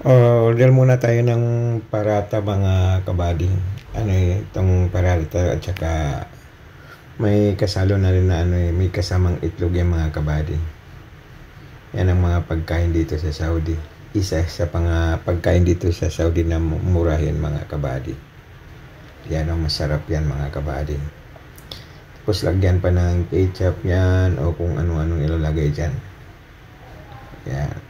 Oh, order muna tayo ng parata mga kabady. Ano eh, itong parata at saka may kasalo na rin na ano eh, may kasamang itlog yung mga kabady. Yan ang mga pagkain dito sa Saudi. Isa sa pang pagkain dito sa Saudi na mu- murahin mga kabady. Yan ang masarap yan mga kabady. Tapos lagyan pa ng ketchup yan o kung ano-anong ilalagay dyan. Yan.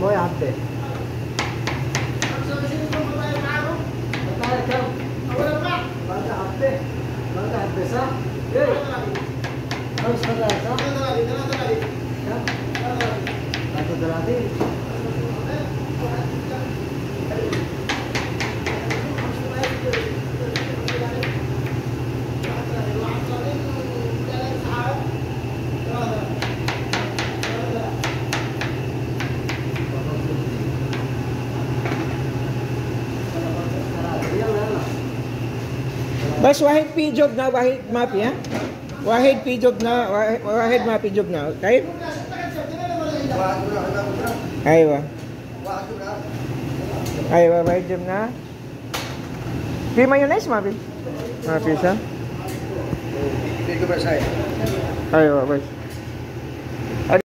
موي عبد صح؟ ايه خمس ثلاثة ثلاثة ثلاثة ثلاثة ثلاثة ثلاثة pi job na wahid mapi ha? Wahid pi job na wahid, wahid mapi job na. Kahit aywa. Aywa wahid job na. Pi mayonnaise mapi. Mapi sa. Itu bersai. Aywa bas.